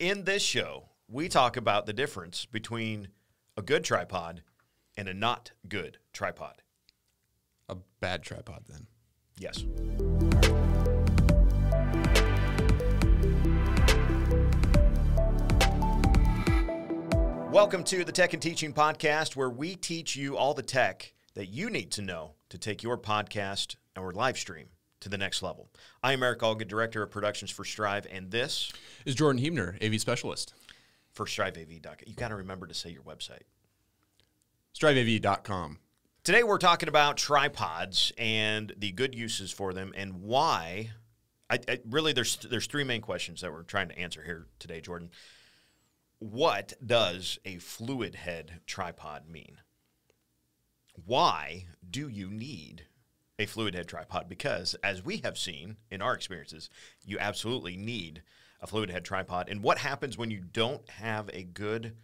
In this show, we talk about the difference between a good tripod and a not good tripod. A bad tripod, then. Yes. Welcome to the Tech and Teaching Podcast, where we teach you all the tech that you need to know to take your podcast or live stream to the next level. I am Eric Alga, Director of Productions for Striv, and this Is Jordan Hebner, AV specialist. for StrivAV.com. You got to remember to say your website. StrivAV.com. Today we're talking about tripods and the good uses for them and why. I, I really there's there's three main questions that we're trying to answer here today, Jordan. What does a fluid head tripod mean? Why do you need a fluid head tripod? Because as we have seen in our experiences, you absolutely need a fluid head tripod. And what happens when you don't have a good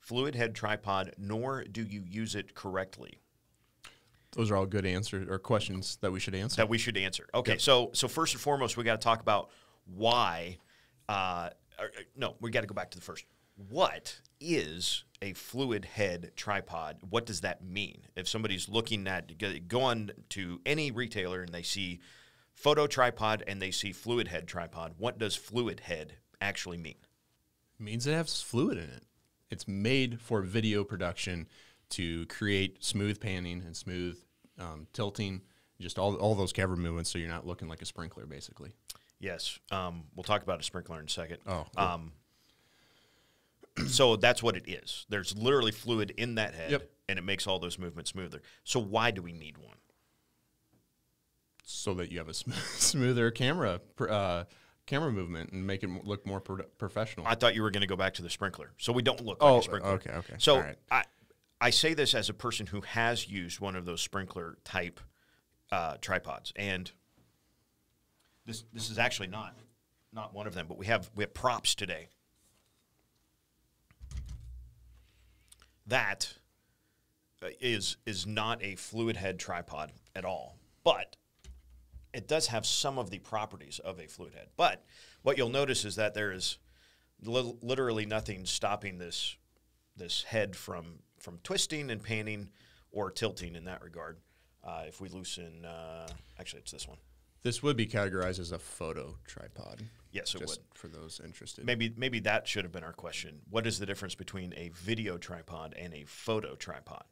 fluid head tripod, nor do you use it correctly? Those are all good answers or questions that we should answer. that we should answer. Okay, so so first and foremost, we got to talk about why. Uh, or, no, we got to go back to the first. What is a fluid head tripod? What does that mean? If somebody's looking at go- go on to any retailer and they see photo tripod and they see fluid head tripod, what does fluid head actually mean? It means it has fluid in it. It's made for video production to create smooth panning and smooth um, tilting, just all, all those camera movements so you're not looking like a sprinkler, basically. Yes, um, we'll talk about a sprinkler in a second. Oh, cool. Um, so that's what it is. There's literally fluid in that head, Yep. and it makes all those movements smoother. So why do we need one? So that you have a sm- smoother camera uh, camera movement and make it look more pro- professional. I thought you were going to go back to the sprinkler, so we don't look Oh, like a sprinkler. okay, okay. So right. I, I say this as a person who has used one of those sprinkler type uh, tripods, and this this is actually not not one of them, but we have we have props today. That uh, is is not a fluid head tripod at all, but it does have some of the properties of a fluid head. But what you'll notice is that there is li- literally nothing stopping this this head from from twisting and panning or tilting in that regard. Uh, if we loosen, uh, actually, it's this one. this would be categorized as a photo tripod. Yes, it just would. for those interested. Maybe maybe that should have been our question. What is the difference between a video tripod and a photo tripod?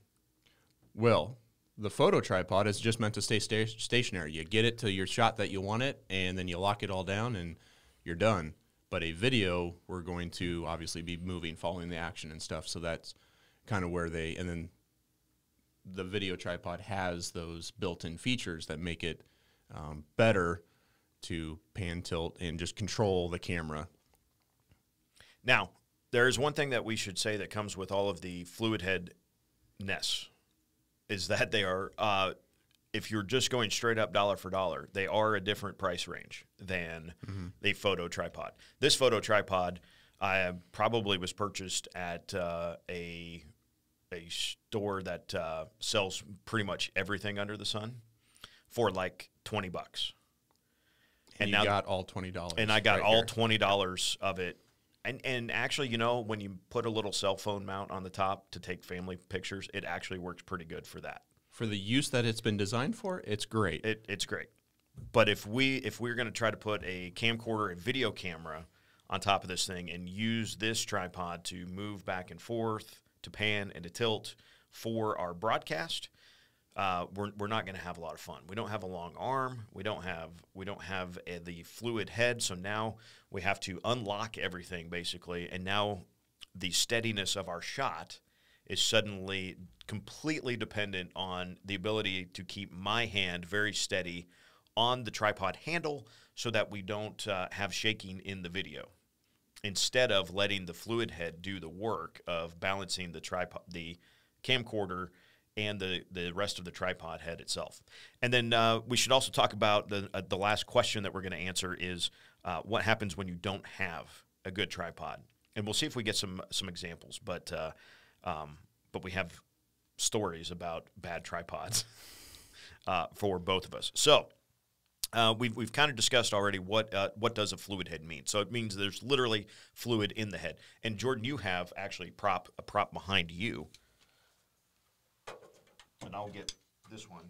Well, the photo tripod is just meant to stay sta- stationary. You get it to your shot that you want it, and then you lock it all down, and you're done. But a video, we're going to obviously be moving, following the action and stuff. So that's kind of where they, and then the video tripod has those built-in features that make it um, better to pan, tilt, and just control the camera. Now, there is one thing that we should say that comes with all of the fluid head nests is that they are, uh, if you're just going straight up dollar for dollar, they are a different price range than the photo tripod. This photo tripod, I probably was purchased at uh, a a store that uh, sells pretty much everything under the sun for like twenty bucks And, you got all twenty dollars. and I got all twenty dollars of it. And and actually, you know, when you put a little cell phone mount on the top to take family pictures, it actually works pretty good for that. for the use that it's been designed for. It's great. It, it's great. But if we if we're going to try to put a camcorder, a video camera on top of this thing and use this tripod to move back and forth, to pan and to tilt for our broadcast, uh, we're, we're not going to have a lot of fun. We don't have a long arm. We don't have we don't have uh the fluid head. So now we have to unlock everything basically, and now the steadiness of our shot is suddenly completely dependent on the ability to keep my hand very steady on the tripod handle so that we don't uh, have shaking in the video instead of letting the fluid head do the work of balancing the tripod the camcorder and the, the rest of the tripod head itself. And then uh, we should also talk about the, uh, the last question that we're going to answer is uh, what happens when you don't have a good tripod. And we'll see if we get some some examples, but uh, um, but we have stories about bad tripods uh, for both of us. So Uh, we've we've kind of discussed already what what does a fluid head mean. So it means there's literally fluid in the head. And Jordan, you have actually prop a prop behind you, and I'll get this one.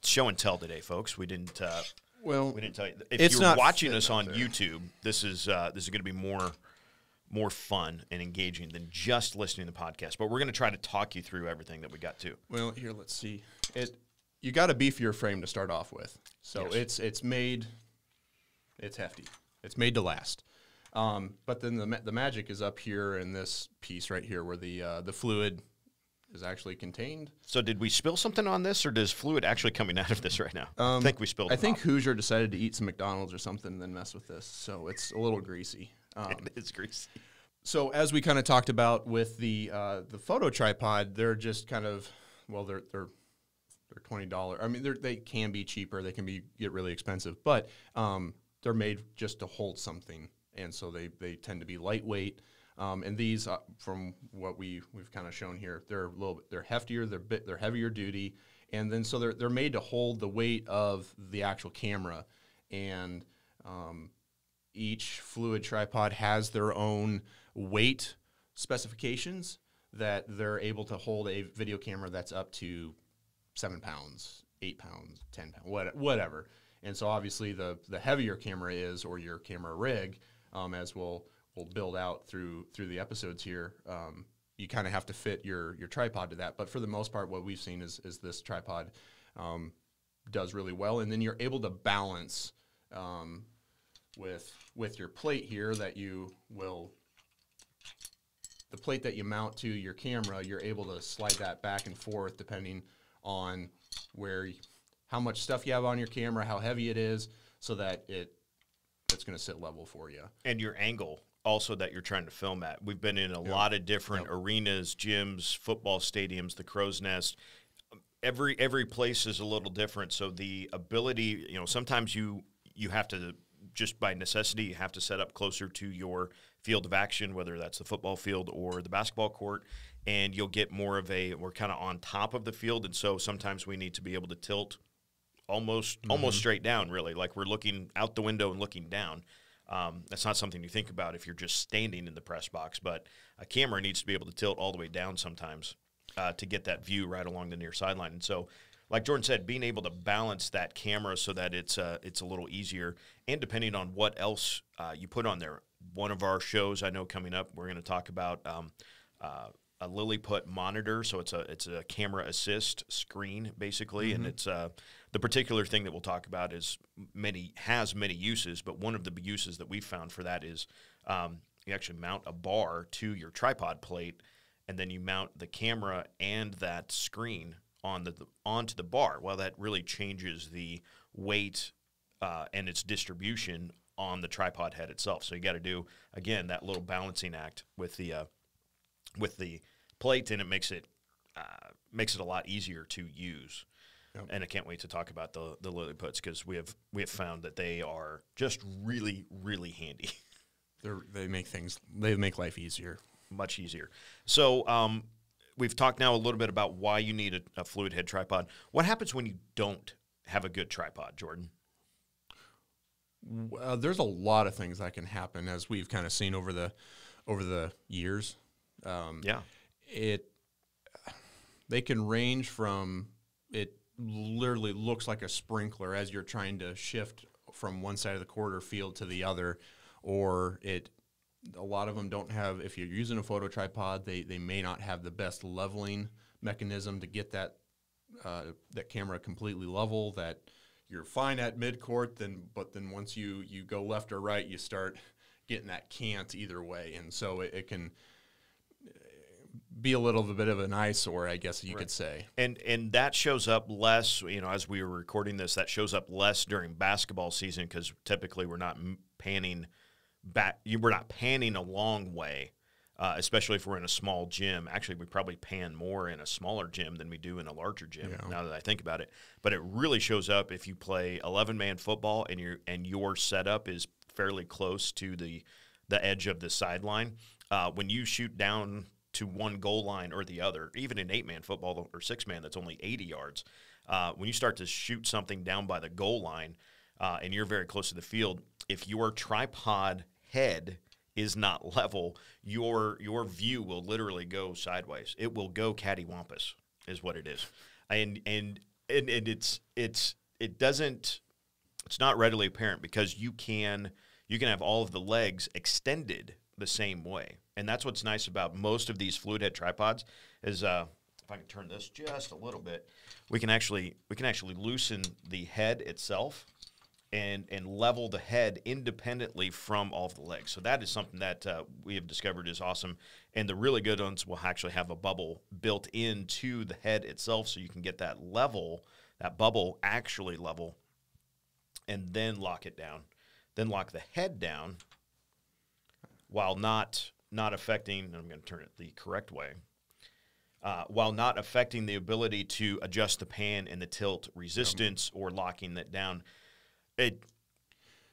It's show and tell today, folks. We didn't. Uh, Well, we didn't tell you. If It's you're not watching us on there. YouTube, this is uh, this is going to be more more fun and engaging than just listening to the podcast. But we're going to try to talk you through everything that we got to. Well, here, let's see. It you got a beefier frame to start off with, so Yes. it's it's made, it's hefty. It's made to last. Um, but then the ma- the magic is up here in this piece right here, where the uh, the fluid is actually contained. So, did we spill something on this, or does fluid actually coming out of this right now? I think we spilled. Um, I think off. Hoosier decided to eat some McDonald's or something, and then mess with this, so it's a little greasy. Um, it's greasy. So as we kind of talked about with the uh, the photo tripod, they're just kind of well, they're they're they're twenty dollars. I mean, they they can be cheaper. They can be get really expensive, but um, they're made just to hold something, and so they they tend to be lightweight. Um, and these, uh, from what we we've kind of shown here, they're a little bit they're heftier, they're bit they're heavier duty, and then so they're they're made to hold the weight of the actual camera, and um, each fluid tripod has their own weight specifications that they're able to hold a video camera that's up to seven pounds, eight pounds, ten pounds, what, whatever. And so obviously the the heavier camera is, or your camera rig, um, as we'll we'll build out through through the episodes here. Um, you kind of have to fit your your tripod to that. But for the most part, what we've seen is is this tripod um, does really well, and then you're able to balance um, with with your plate here that you will the plate that you mount to your camera you're able to slide that back and forth depending on where how much stuff you have on your camera how heavy it is so that it it's going to sit level for you and your angle also that you're trying to film at. We've been in a lot of different arenas, gyms, football stadiums, the Crow's Nest. Every every place is a little different. So the ability, you know, sometimes you you have to just by necessity you have to set up closer to your field of action, whether that's the football field or the basketball court, and you'll get more of a we're kind of on top of the field, and so sometimes we need to be able to tilt almost almost mm-hmm. straight down, really, like we're looking out the window and looking down. Um, that's not something you think about if you're just standing in the press box, but a camera needs to be able to tilt all the way down sometimes uh, to get that view right along the near sideline. And so, like Jordan said, being able to balance that camera so that it's uh, it's a little easier, and depending on what else uh, you put on there. One of our shows I know coming up, we're going to talk about. Um, uh, a Lilliput monitor, so it's a it's a camera assist screen basically, and it's uh, the particular thing that we'll talk about is many has many uses, but one of the uses that we found for that is um, you actually mount a bar to your tripod plate, and then you mount the camera and that screen on the onto the bar. Well, that really changes the weight uh, and its distribution on the tripod head itself. So you got to do again that little balancing act with the uh, with the plate, and it makes it uh, makes it a lot easier to use. And I can't wait to talk about the the Lilliputs because we have we have found that they are just really really handy, They're, they make things they make life easier much easier. So um, we've talked now a little bit about why you need a, a fluid head tripod. What happens when you don't have a good tripod, Jordan? Uh, there's a lot of things that can happen as we've kind of seen over the over the years. Um, Yeah, it they can range from it literally looks like a sprinkler as you're trying to shift from one side of the quarter field to the other, or it. A lot of them don't have. If you're using a photo tripod, they they may not have the best leveling mechanism to get that uh, that camera completely level. That you're fine at mid court, then but then once you you go left or right, you start getting that cant either way, and so it, it can be a little bit of an eyesore, I guess you could say. and and that shows up less. You know, as we were recording this, that shows up less during basketball season because typically we're not panning back. You we're not panning a long way, uh, especially if we're in a small gym. Actually, we probably pan more in a smaller gym than we do in a larger gym. Yeah. Now that I think about it, but it really shows up if you play eleven man football and your and your setup is fairly close to the the edge of the sideline. Uh, when you shoot down to one goal line or the other, even in eight man football or six man, that's only 80 yards. uh, when you start to shoot something down by the goal line uh, and you're very close to the field, if your tripod head is not level, your your view will literally go sideways. It will go cattywampus, is what it is, and and and, and it's it's it doesn't it's not readily apparent because you can you can have all of the legs extended the same way, and that's what's nice about most of these fluid head tripods is uh, if I can turn this just a little bit, we can actually we can actually loosen the head itself and and level the head independently from all of the legs. So that is something that uh, we have discovered is awesome. And the really good ones will actually have a bubble built into the head itself, so you can get that level, that bubble actually level, and then lock it down. Then lock the head down while not not affecting. and I'm going to turn it the correct way. Uh, while not affecting the ability to adjust the pan and the tilt resistance or locking that down it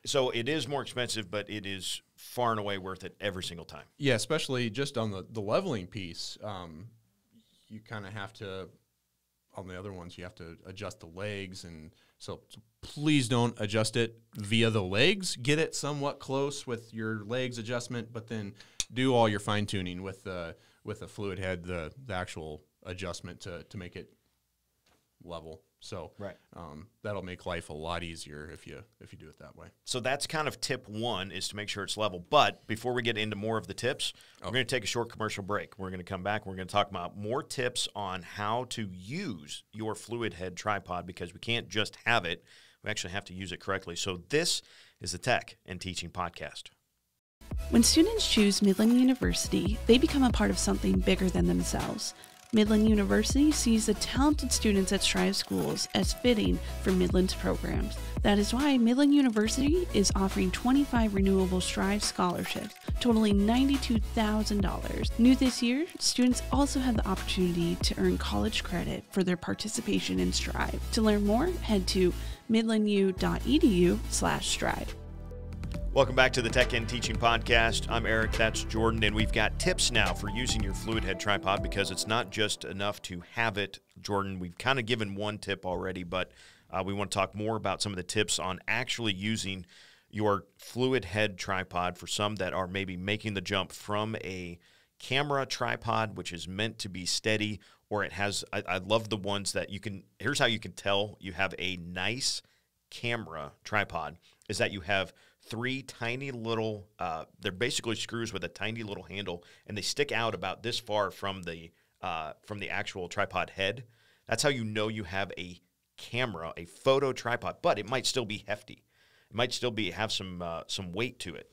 so it is more expensive, but it is far and away worth it every single time. Yeah, especially just on the the leveling piece. Um, you kind of have to on the other ones you have to adjust the legs and so, so, please don't adjust it via the legs get it somewhat close with your legs adjustment but then do all your fine tuning with the with the fluid head the the actual adjustment to to make it level so right. um, that'll make life a lot easier if you if you do it that way. So that's kind of tip one is to make sure it's level. But before we get into more of the tips, we're going to take a short commercial break. We're going to come back. We're going to talk about more tips on how to use your fluid head tripod because we can't just have it. We actually have to use it correctly. So this is the Tech and Teaching Podcast. When students choose Midland University, they become a part of something bigger than themselves. Midland University sees the talented students at Striv schools as fitting for Midland's programs. That is why Midland University is offering 25 renewable Striv scholarships, totaling $92,000. New this year, students also have the opportunity to earn college credit for their participation in Striv. To learn more, head to midlandu.edu/striv. Welcome back to the Tech and Teaching Podcast. I'm Eric, that's Jordan, and we've got tips now for using your fluid head tripod because it's not just enough to have it. Jordan, we've kind of given one tip already, but uh, we want to talk more about some of the tips on actually using your fluid head tripod for some that are maybe making the jump from a camera tripod, which is meant to be steady, or it has, I, I love the ones that you can, here's how you can tell you have a nice camera tripod is that you have three tiny little uh, they're basically screws with a tiny little handle and they stick out about this far from the uh, from the actual tripod head. That's how you know you have a camera a photo tripod but it might still be hefty. It might still be have some uh, some weight to it.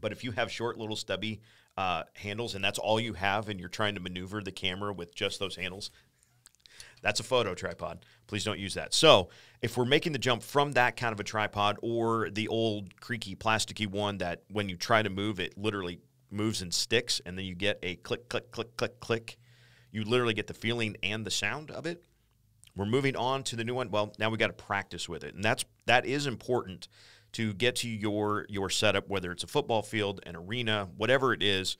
But if you have short little stubby uh, handles and that's all you have and you're trying to maneuver the camera with just those handles that's a photo tripod. Please don't use that. So, if we're making the jump from that kind of a tripod or the old creaky, plasticky one that when you try to move, it literally moves and sticks, and then you get a click, click, click, click, click, you literally get the feeling and the sound of it. We're moving on to the new one. Well, now we got to practice with it, and that's that is important to get to your your setup, whether it's a football field, an arena, whatever it is,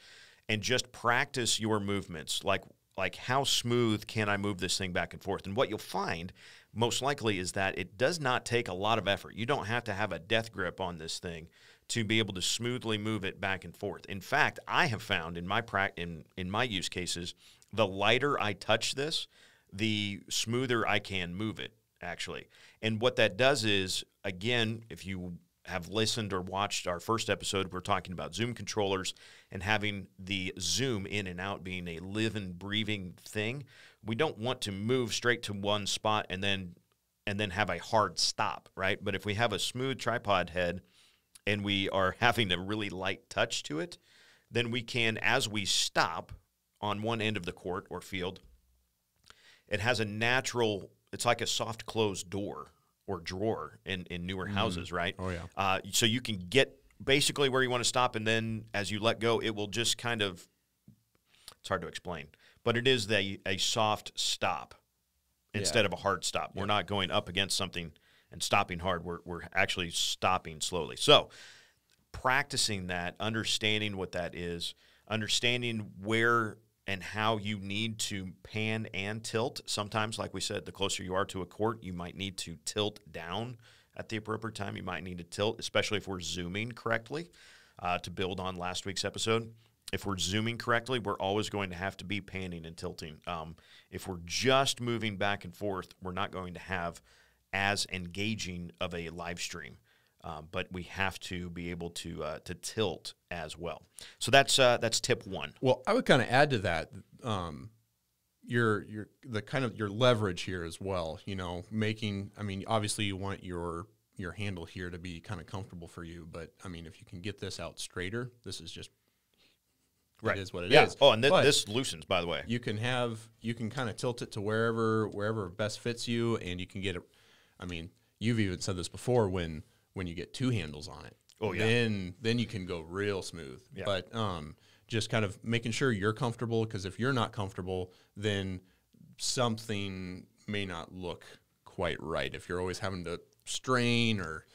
and just practice your movements. Like like how smooth can I move this thing back and forth? And what you'll find most likely is that it does not take a lot of effort. You don't have to have a death grip on this thing to be able to smoothly move it back and forth. In fact, I have found in my pra- in in my use cases, the lighter I touch this, the smoother I can move it actually. And what that does is again, if you have listened or watched our first episode, we're talking about Zoom controllers and having the zoom in and out being a living, breathing thing. We don't want to move straight to one spot and then and then have a hard stop, right? But if we have a smooth tripod head and we are having a really light touch to it, then we can, as we stop on one end of the court or field, it has a natural, it's like a soft closed door or drawer in, in newer mm. houses, right? Oh, yeah. Uh, so you can get basically where you want to stop, and then as you let go, it will just kind of, it's hard to explain, but it is the, a soft stop instead yeah. of a hard stop. Yeah. We're not going up against something and stopping hard. We're, we're actually stopping slowly. So practicing that, understanding what that is, understanding where and how you need to pan and tilt. Sometimes, like we said, the closer you are to a court, you might need to tilt down at the appropriate time. You might need to tilt, especially if we're zooming correctly. Uh, to build on last week's episode, if we're zooming correctly, we're always going to have to be panning and tilting. Um, if we're just moving back and forth, we're not going to have as engaging of a live stream. Um, but we have to be able to uh, to tilt as well. So that's uh, that's tip one. Well, I would kind of add to that um, your your the kind of your leverage here as well. You know, making. I mean, obviously you want your your handle here to be kind of comfortable for you, but I mean, if you can get this out straighter, this is just Right. It is what it is. yeah. Oh, and th- this loosens, by the way. you can have you can kind of tilt it to wherever wherever best fits you, and you can get it. I mean, you've even said this before when when you get two handles on it. Oh, yeah. Then then you can go real smooth. Yeah. But um, just kind of making sure you're comfortable because if you're not comfortable, then something may not look quite right. If you're always having to strain or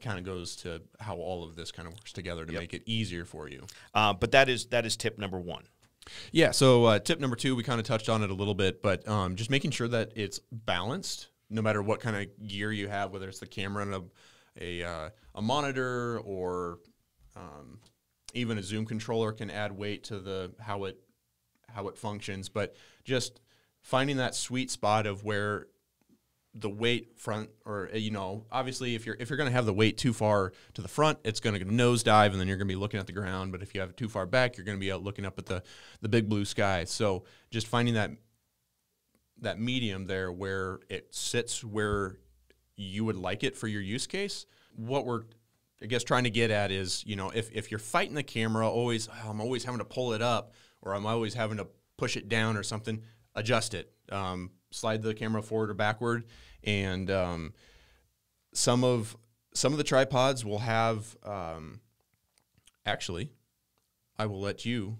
kind of goes to how all of this kind of works together to Yep. make it easier for you. Uh, but that is that is tip number one. Yeah. So uh, tip number two, we kind of touched on it a little bit, but um, just making sure that it's balanced, no matter what kind of gear you have, whether it's the camera and a a, uh, a monitor or um, even a zoom controller can add weight to the how it how it functions. But just finding that sweet spot of where the weight front or uh, you know obviously if you're if you're going to have the weight too far to the front it's going to nosedive and then you're going to be looking at the ground but if you have it too far back you're going to be out looking up at the the big blue sky so just finding that that medium there where it sits where you would like it for your use case what we're I guess trying to get at is, you know, if, if you're fighting the camera, always "Oh, I'm always having to pull it up or I'm always having to push it down or something, adjust it. Um, slide the camera forward or backward. And um, some of some of the tripods will have um, actually, I will let you.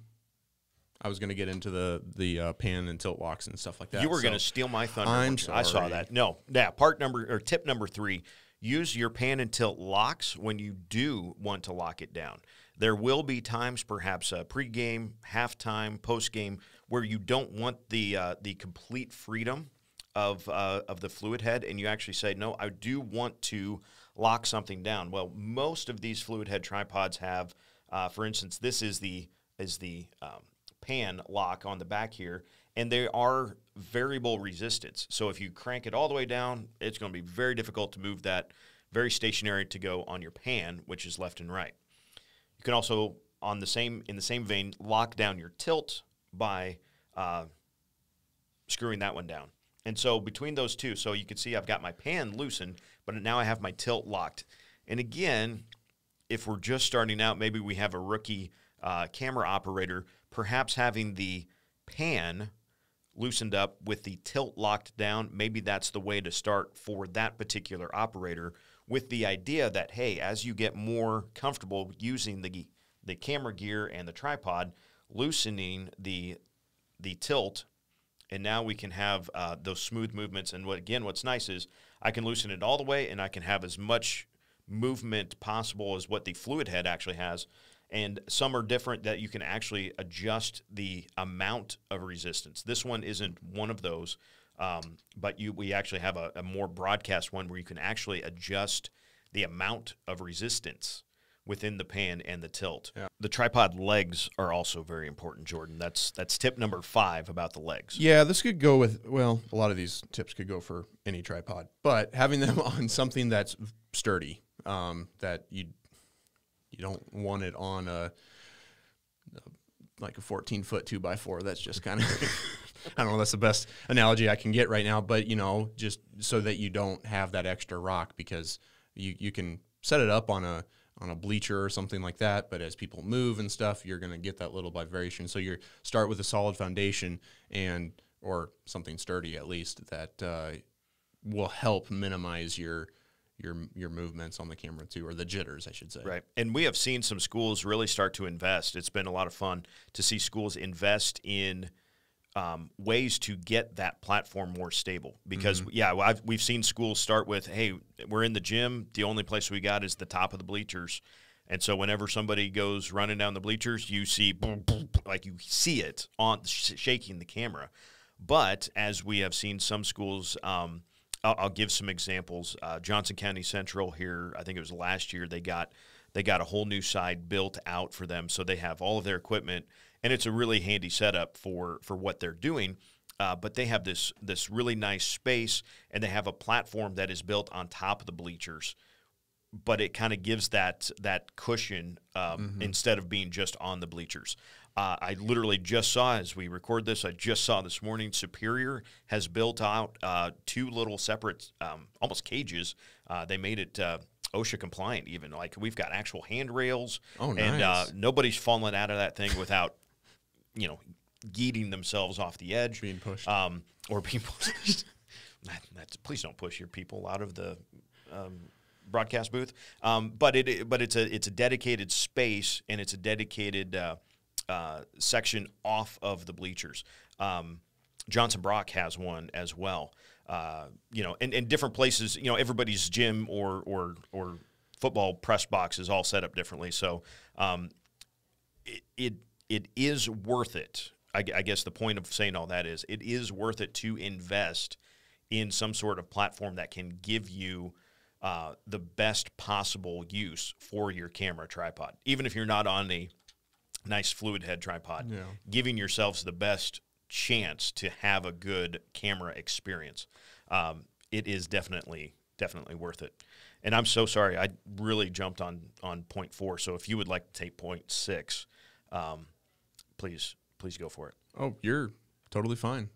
I was going to get into the the uh, pan and tilt locks and stuff like that. you were so- going to steal my thunder. I'm weren't? I saw that. No, yeah. Part number or tip number three: use your pan and tilt locks when you do want to lock it down. There will be times, perhaps uh, pre-game, halftime, post-game, where you don't want the uh, the complete freedom of uh, of the fluid head, and you actually say, "No, I do want to lock something down." Well, most of these fluid head tripods have, uh, for instance, this is the is the um, pan lock on the back here, and they are variable resistance. So if you crank it all the way down, it's going to be very difficult to move that very stationary to go on your pan, which is left and right. You can also, on the same in the same vein, lock down your tilt by uh, screwing that one down. And so between those two, so you can see I've got my pan loosened, but now I have my tilt locked. And again, if we're just starting out, maybe we have a rookie uh, camera operator, perhaps having the pan loosened up with the tilt locked down, maybe that's the way to start for that particular operator with the idea that, hey, as you get more comfortable using the, the camera gear and the tripod, loosening the, the tilt and now we can have uh, those smooth movements. And what again, what's nice is I can loosen it all the way, and I can have as much movement possible as what the fluid head actually has. And some are different that you can actually adjust the amount of resistance. This one isn't one of those, um, but you we actually have a, a more broadcast one where you can actually adjust the amount of resistance within the pan and the tilt. The tripod legs are also very important, Jordan. That's that's tip number five about the legs. Yeah, this could go with well, a lot of these tips could go for any tripod, but having them on something that's sturdy, um, that you you don't want it on a like a 14 foot two by four. That's just kind of I don't know. That's the best analogy I can get right now, but you know, just so that you don't have that extra rock because you you can set it up on a on a bleacher or something like that. But as people move and stuff, you're going to get that little vibration. So you start with a solid foundation and or something sturdy at least that uh, will help minimize your your your movements on the camera too, or the jitters, I should say. Right. And we have seen some schools really start to invest. It's been a lot of fun to see schools invest in um, ways to get that platform more stable. Because, yeah, I've, we've seen schools start with, hey, we're in the gym. The only place we got is the top of the bleachers. And so whenever somebody goes running down the bleachers, you see boom, boom, like you see it on sh- shaking the camera. But as we have seen some schools, um, I'll, I'll, give some examples. Uh, Johnson County Central here, I think it was last year, they got they got a whole new side built out for them, so they have all of their equipment, and it's a really handy setup for for what they're doing. Uh, but they have this this really nice space, and they have a platform that is built on top of the bleachers but it kind of gives that that cushion um, mm-hmm. instead of being just on the bleachers. Uh, I literally just saw as we record this. I just saw this morning. Superior has built out uh, two little separate, um, almost cages. Uh, they made it uh, OSHA compliant. Even like we've got actual handrails. Oh, nice. And uh, nobody's falling out of that thing without, you know, geeting themselves off the edge, being pushed, um, or being pushed. that, that's please don't push your people out of the um, broadcast booth. Um, but it but it's a it's a dedicated space and it's a dedicated uh, section off of the bleachers. Um, Johnson Brock has one as well. Uh, you know, and, different places. You know, everybody's gym or or or football press box is all set up differently. So um, it, it it is worth it. I, I guess the point of saying all that is it is worth it to invest in some sort of platform that can give you uh, the best possible use for your camera tripod. Even if you're not on a nice fluid head tripod, yeah. giving yourselves the best chance to have a good camera experience. Um, it is definitely definitely worth it. And I'm so sorry, I really jumped on on point four. So if you would like to take point six, um, please please go for it. Oh, you're totally fine.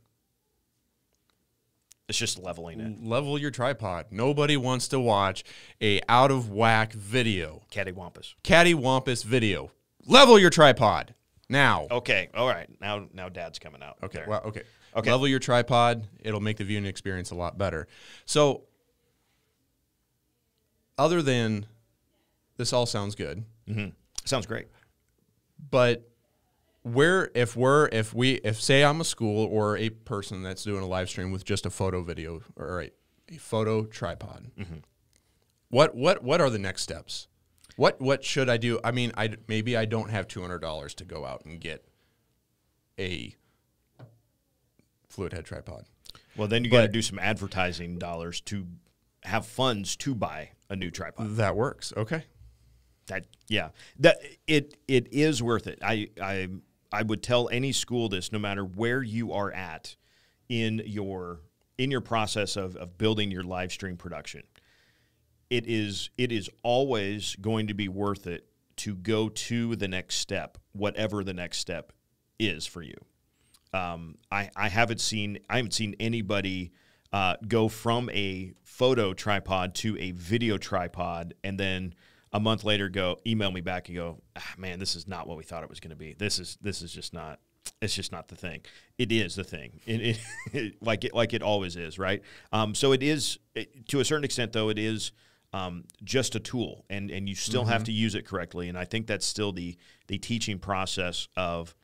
It's just leveling it. Level your tripod. Nobody wants to watch a out of whack video. Cattywampus. Cattywampus video. Level your tripod now. Okay. All right. Now now dad's coming out. Okay. There. Well, okay. Okay. Level your tripod. It'll make the viewing experience a lot better. So other than this all sounds good. Mm-hmm. Sounds great. But where if we're if we if say I'm a school or a person that's doing a live stream with just a photo video or a, a photo tripod, mm-hmm. what what what are the next steps? What what should I do? I mean, I maybe I don't have two hundred dollars to go out and get a fluid head tripod. Well, then you got to do some advertising dollars to have funds to buy a new tripod. That works. Okay. That yeah. That it it is worth it. I I I would tell any school this, no matter where you are at in your in your process of, of building your live stream production. It is it is always going to be worth it to go to the next step, whatever the next step is for you. Um, I, I haven't seen I haven't seen anybody uh, go from a photo tripod to a video tripod and then a month later go email me back and go, ah, man, this is not what we thought it was going to be. This is this is just not. It's just not the thing. It is the thing, it, it, it, like it like it always is, right? Um, so it is to a certain extent, though. It is um, just a tool, and and you still mm-hmm. have to use it correctly. And I think that's still the the teaching process of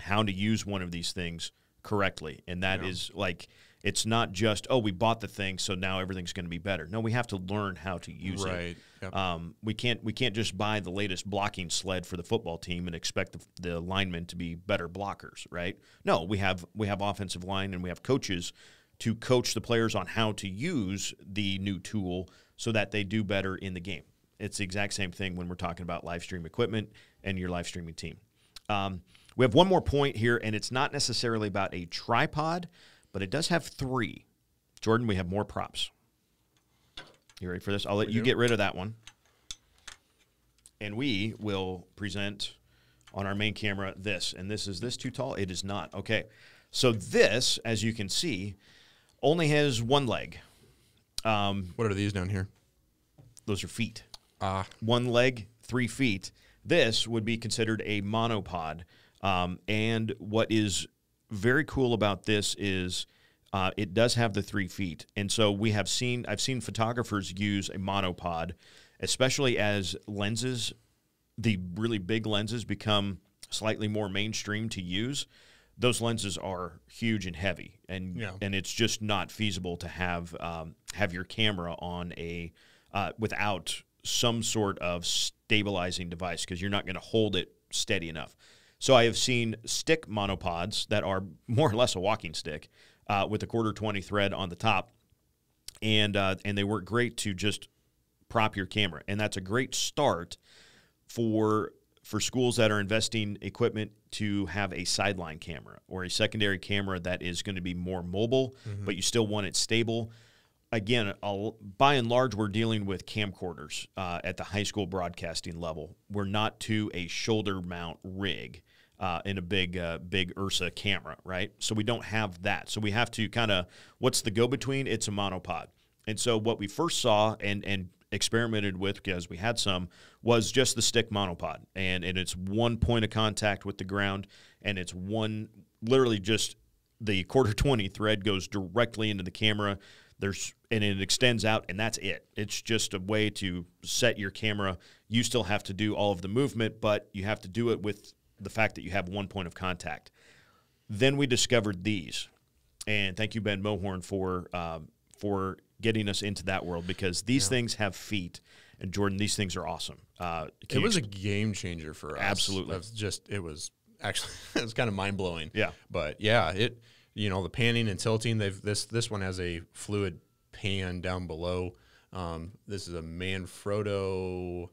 how to use one of these things correctly, and that yeah. is like it's not just oh we bought the thing so now everything's going to be better. No, we have to learn how to use right. it. Yep. Um, we can't we can't just buy the latest blocking sled for the football team and expect the, the linemen to be better blockers, right? No, we have we have offensive line and we have coaches to coach the players on how to use the new tool so that they do better in the game. It's the exact same thing when we're talking about live stream equipment and your live streaming team. Um, we have one more point here, and it's not necessarily about a tripod but it does have three. Jordan, we have more props. You ready for this? I'll let we you do. get rid of that one. And we will present on our main camera this. And this is this too tall? It is not. Okay. So this, as you can see, only has one leg. Um, what are these down here? Those are feet. Ah. One leg, three feet. This would be considered a monopod. Um, and what is very cool about this is uh, it does have the three feet, and so we have seen I've seen photographers use a monopod, especially as lenses, the really big lenses become slightly more mainstream to use. Those lenses are huge and heavy, and yeah. and it's just not feasible to have um, have your camera on a uh, without some sort of stabilizing device because you're not going to hold it steady enough. So I have seen stick monopods that are more or less a walking stick uh, with a quarter 20 thread on the top. And, uh, and they work great to just prop your camera. And that's a great start for for schools that are investing equipment to have a sideline camera or a secondary camera that is going to be more mobile, mm-hmm. but you still want it stable. Again, I'll, by and large, we're dealing with camcorders uh, at the high school broadcasting level. We're not to a shoulder mount rig uh, in a big, uh, big Ursa camera, right? So we don't have that. So we have to kind of what's the go between? It's a monopod. And so what we first saw, and and experimented with because we had some was just the stick monopod. And, and it's one point of contact with the ground and it's one literally just the quarter 20 thread goes directly into the camera. There's and it extends out and that's it. It's just a way to set your camera. You still have to do all of the movement but you have to do it with the fact that you have one point of contact. Then we discovered these. And thank you ben mohorn for um, for getting us into that world because these yeah. things have feet. And Jordan, these things are awesome. Uh, it was a game changer for us. Absolutely, was just it was actually it was kind of mind blowing. Yeah, but yeah, it you know the panning and tilting. They've this this one has a fluid pan down below. Um, this is a Manfrotto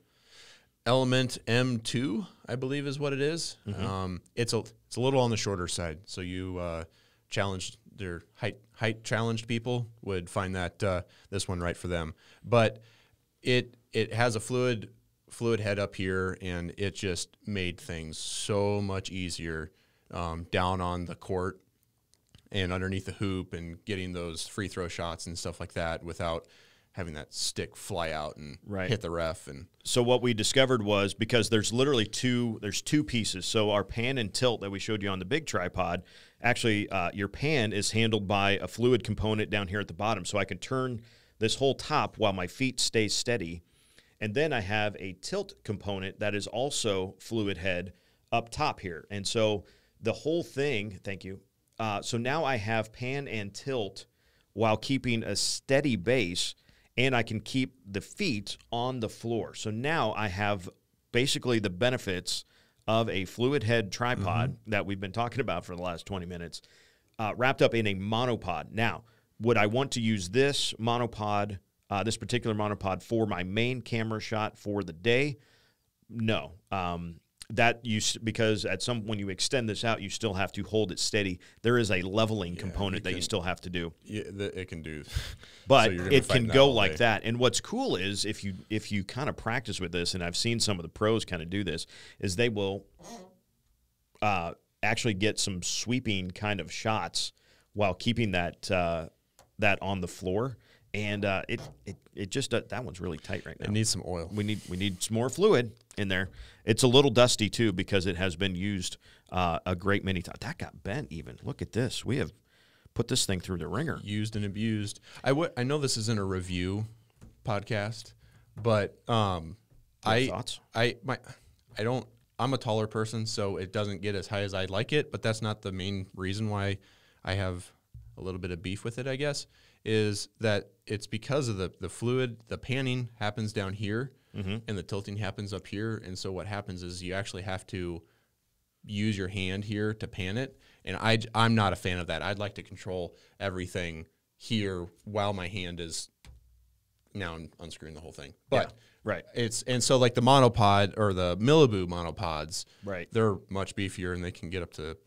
Element M2, I believe is what it is. Mm-hmm. Um, it's a it's a little on the shorter side, so you uh, challenged their height height challenged people would find that uh, this one right for them. But it it has a fluid fluid head up here, and it just made things so much easier um, down on the court and underneath the hoop, and getting those free throw shots and stuff like that without having that stick fly out and right. hit the ref and so what we discovered was because there's literally two there's two pieces. So our pan and tilt that we showed you on the big tripod actually uh, your pan is handled by a fluid component down here at the bottom. So i can turn this whole top while my feet stay steady. And then i have a tilt component that is also fluid head up top here. And so the whole thing thank you uh, so now i have pan and tilt while keeping a steady base and I can keep the feet on the floor. So now I have basically the benefits of a fluid head tripod mm-hmm. that we've been talking about for the last 20 minutes, uh, wrapped up in a monopod. Now, would I want to use this monopod, uh, this particular monopod, for my main camera shot for the day? No. Um, that you because at some when you extend this out, you still have to hold it steady. There is a leveling yeah, component you that you still have to do. Yeah, it can do, but so it can go like day. that. And what's cool is if you if you kind of practice with this, and I've seen some of the pros kind of do this, is they will uh, actually get some sweeping kind of shots while keeping that uh, that on the floor and uh, it it it just uh, that one's really tight right now. It needs some oil. We need we need some more fluid in there. It's a little dusty too because it has been used uh, a great many times. That got bent even. Look at this. We have put this thing through the ringer. Used and abused. I, w- I know this isn't a review podcast, but um, I thoughts? I my I don't. I'm a taller person, so it doesn't get as high as I'd like it. But that's not the main reason why I have a little bit of beef with it. I guess is that it's because of the the fluid. The panning happens down here, mm-hmm. and the tilting happens up here. And so what happens is you actually have to use your hand here to pan it. And I I'm not a fan of that. I'd like to control everything here while my hand is now unscrewing the whole thing. But yeah, right, it's and so like the monopod or the Miliboo monopods, right? They're much beefier and they can get up to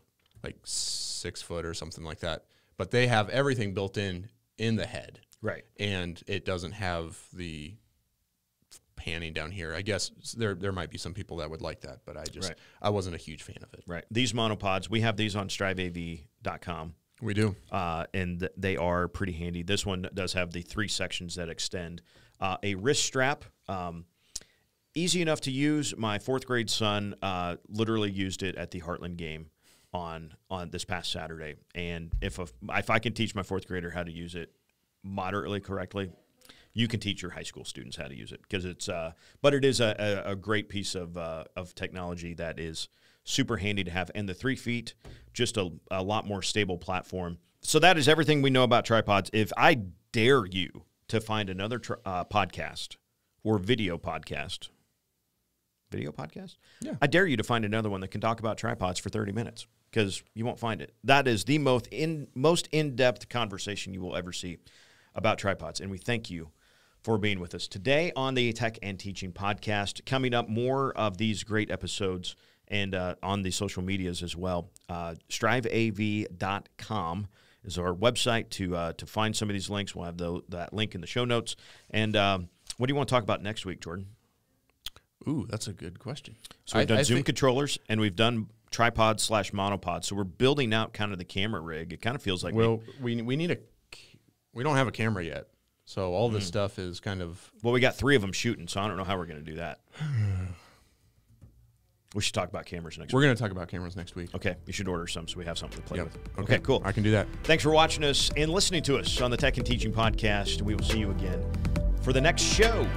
like six foot or something like that. But they have everything built in in the head. Right. And it doesn't have the panning down here. I guess there there might be some people that would like that, but I just right. I wasn't a huge fan of it. Right. These monopods, we have these on strivav.com. We do. Uh, and they are pretty handy. This one does have the three sections that extend. Uh, a wrist strap, um, easy enough to use. My fourth grade son uh, literally used it at the Heartland game on on this past Saturday. And if a, if I can teach my fourth grader how to use it moderately correctly, you can teach your high school students how to use it because it's. Uh, but it is a, a, a great piece of uh, of technology that is super handy to have. And the three feet, just a, a lot more stable platform. So that is everything we know about tripods. If I dare you to find another tri- uh, podcast or video podcast video podcast. Yeah. I dare you to find another one that can talk about tripods for 30 minutes because you won't find it. That is the most in most in-depth conversation you will ever see about tripods and we thank you for being with us today on the Tech and Teaching podcast. Coming up more of these great episodes and uh, on the social medias as well. Uh, strivav.com is our website to uh, to find some of these links. We'll have the, that link in the show notes. And um, what do you want to talk about next week, Jordan? Ooh, that's a good question. So we've I- done I Zoom think- controllers and we've done tripod slash monopod. So we're building out kind of the camera rig. It kind of feels like Well, we we need a. c- We don't have a camera yet, so all this hmm. stuff is kind of. well, we got three of them shooting, so I don't know how we're going to do that. we should talk about cameras next week. We're going to talk about cameras next week. Okay, you should order some so we have something to play Yep. with. Okay, cool. I can do that. Thanks for watching us and listening to us on the Tech and Teaching Podcast. We will see you again for the next show.